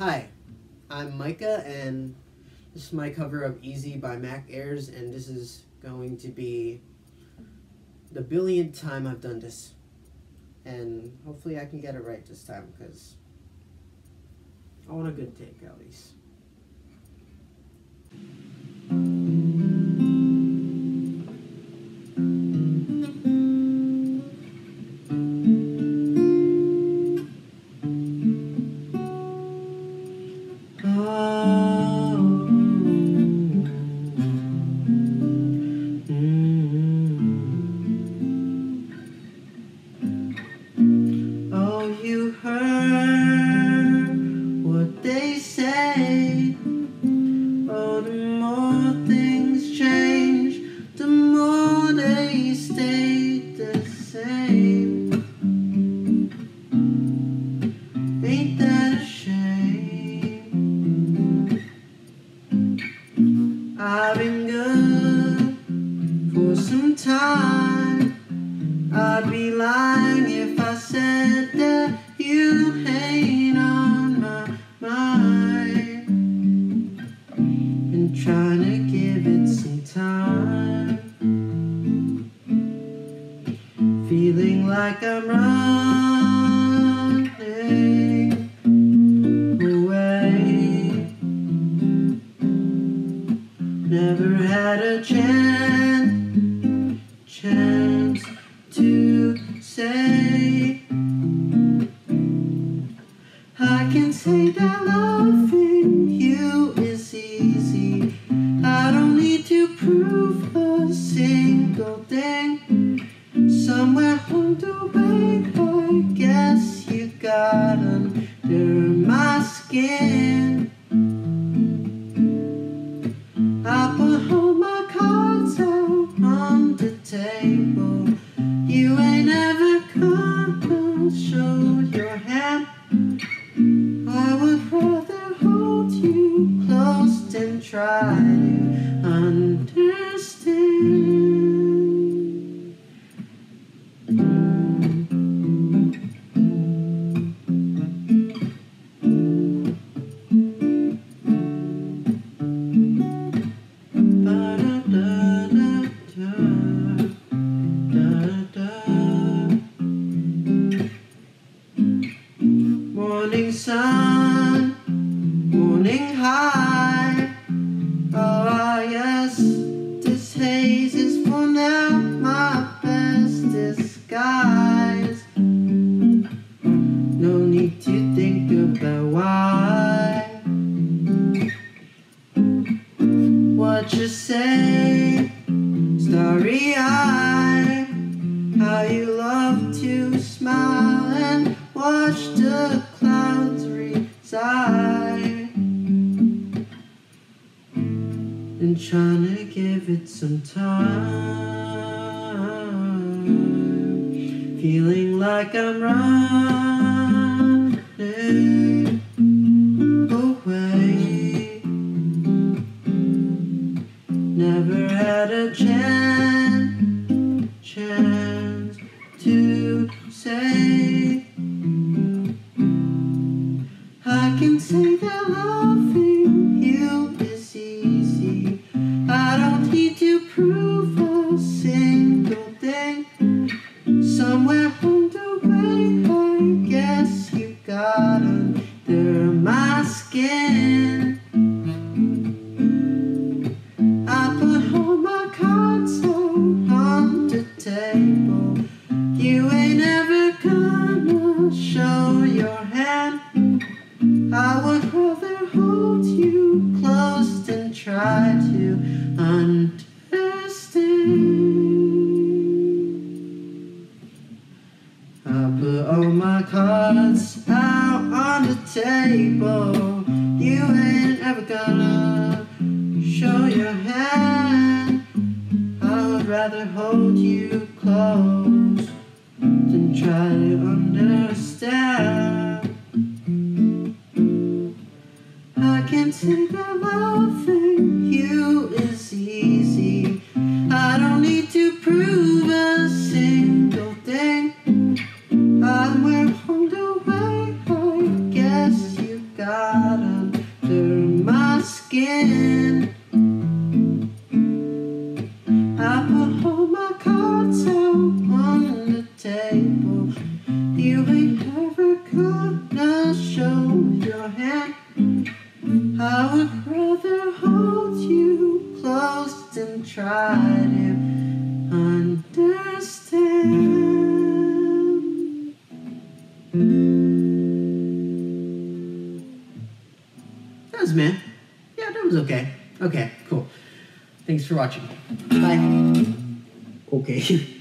Hi, I'm Micah, and this is my cover of Easy by Mac Ayres, and this is going to be the billionth time I've done this. And hopefully I can get it right this time, because I want a good take at least. I've been good for some time. I'd be lying if I said that you ain't on my mind. And trying to give it some time. Feeling like I'm running Never had a chance, chance close this it some time. Feeling like I'm running away. Never had a chance, chance to say. I can say that loving Somewhere on the way, I guess you got under my skin. I put all my cards on the table. You ain't ever gonna show your hand. I would rather hold you close than try I put all my cards out on the table. You ain't ever gonna show your hand. I would rather hold you close than try to understand. I can say that loving close than try to understand. That was man. Yeah, that was okay. Okay, cool. Thanks for watching. Bye. Okay.